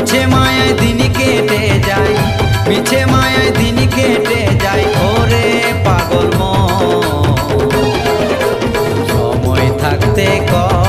মিছে মায়ায় দিন কেটে যায়, মিছে মায়ায় দিন কেটে যায়। ওরে পাগল মন, সময় থাকতে কর।